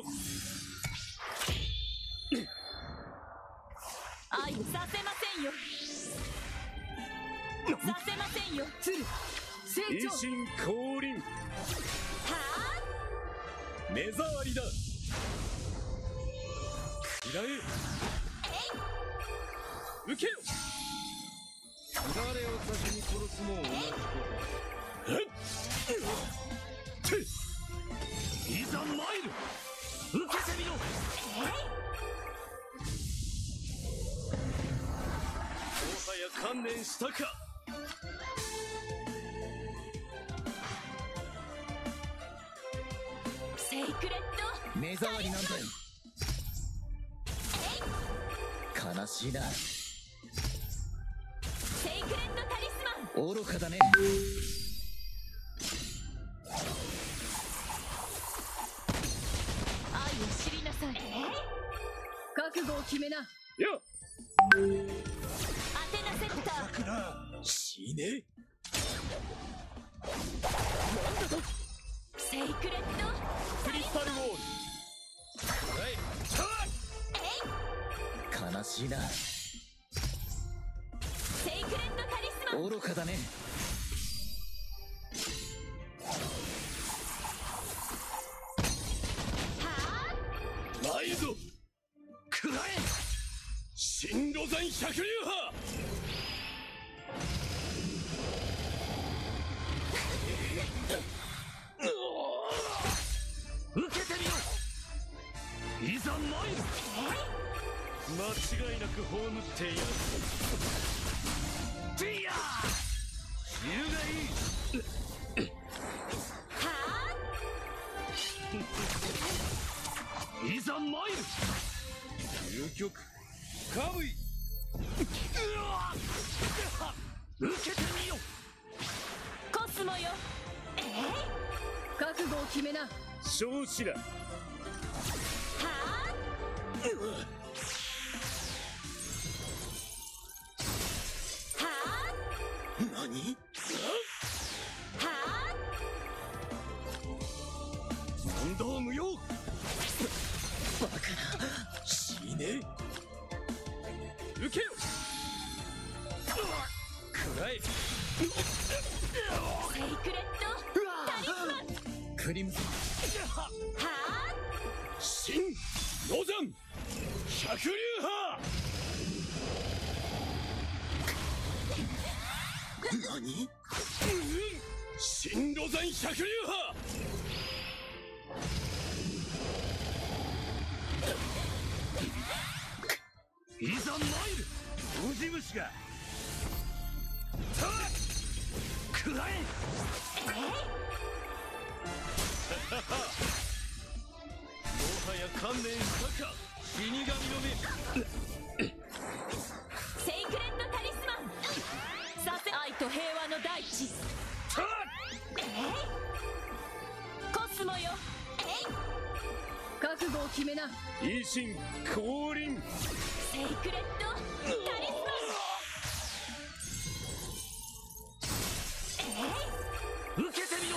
よ愛させませんよ。させませんよ。鶴成維長新降臨。は目障りだ。受けよ誰を先に殺すも同じこと。いざ参る観念したか？あセイクレット目障りなんだよ悲しいな。セイクレットタリスマン。愚かだね。愛を知りなさい。覚悟を決めな。よア死ね。セイクレットクリスタルウォール。はい。悲しいな。セイクレットタリスマ。ン愚かだねは参るぞ。食らえ！新ロザン百竜派間違いなく葬ってやる。ティア昼がいいはいざ参る究極カムイうわ受けてみよコスモよえー覚悟を決めな少子らはは何はあ？問答無用バカな死ね。受けよ。食らえセイクレットタリスマンクリムゾンはあ新ロザン百竜派何？新ロザン百竜派いざ参る。ウジ虫がさあ食らえ？もはや観念したか。死神の目。維新降臨。セイクレットタリスマ。ン受けてみろ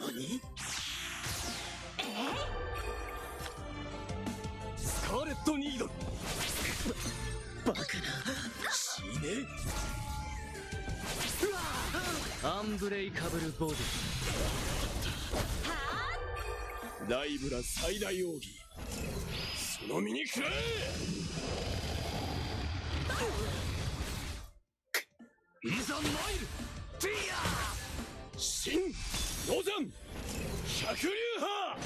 何スカーレット・ニード。ルバカな。死ね。アンブレイカブルボディ。ライブラ最大奥義。その身に食らえいざ参る！ティア新ロザン百竜派！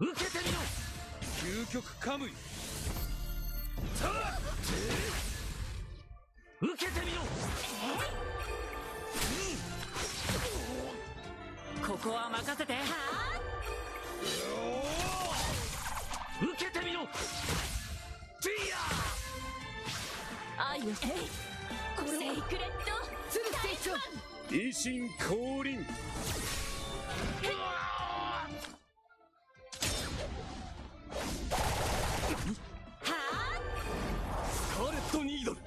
受けてみろ！究極カムイ！受けてみろここは任せて。は受けてみろ！ティア愛をセイこれセイクレット。鶴タリス成マン長維新降臨！はスカーレット・ニードル！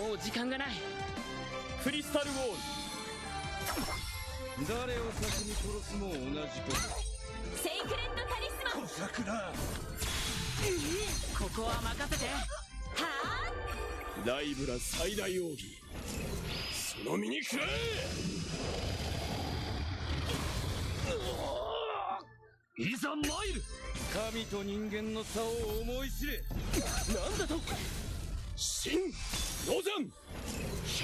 もう時間がない。クリスタル・ウォール誰を先に殺すも同じこと。セイクレットタリスマ。ン小桜ここは任せて。はあ？ライブラ最大奥義。その身に食らえいざ参る。神と人間の差を思い知れ。なんだと。新ロザン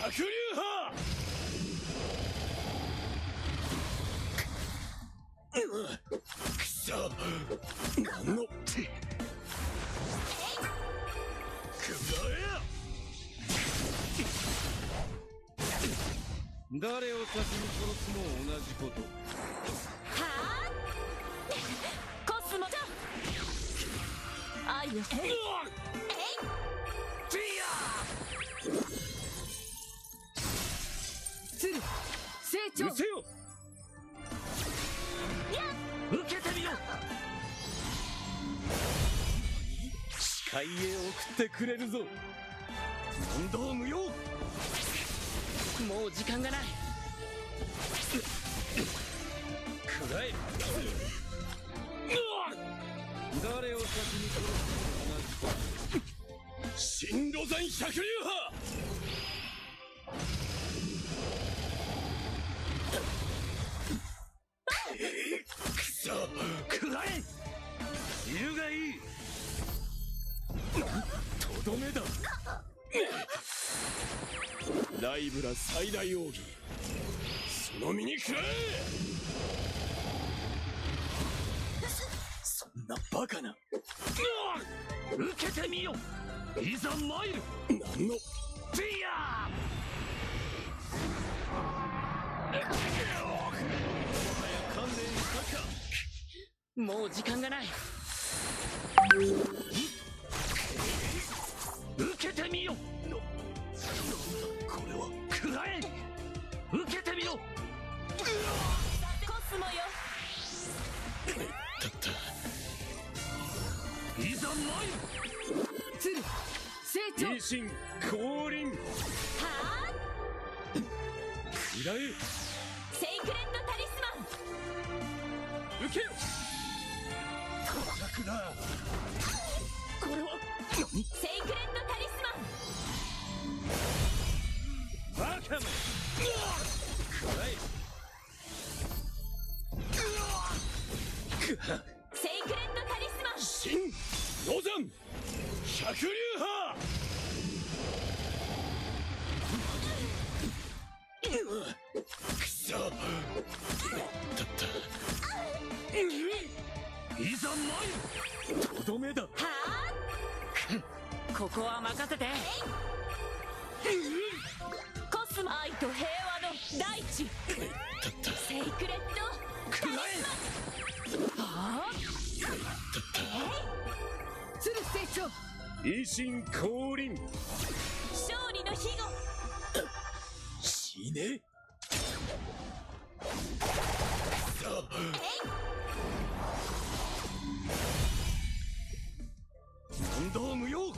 百竜派うっくそ。なんのく誰を先に殺すも同じこと。はあ？コスモちゃ。ん愛をらえうわティ鶴成長。せよ視界へ送ってくれるぞ。問答無用。もう時間がない。くらえ。誰を先に殺すも同じこと新ロザン百竜とどめだ。ライブラ最大奥義。その身に食らえそんなバカな。受けてみよ。いざ参る。何の？ティア観念したか。もう時間がない長る維新降臨。はあ？くらえ。セイクレットタリスマン。受けよ。これは？セイクレットタリスマン。バカめ。くらえくはセイクレットタリスマン。新ロザン百竜派くそ。だった。いざ参る。とどめだ。はあ？ここは任せて。コスモ愛と平和の大地。だった。セイクレットくらえ。はあ？鶴成長。維新降臨死ね。さあ問答無用。受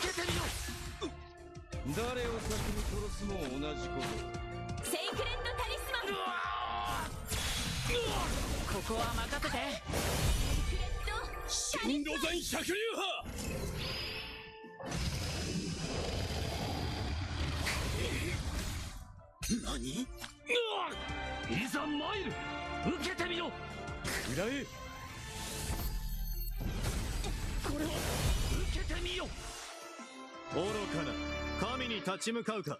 けてみろ誰を先に殺すも同じこセイクレットタリスマン。ここは任せて。セイクレット新ロザン百竜派何？いざ参る。受けてみろ。くらえこれは。受けてみよ愚かな。神に立ち向かうか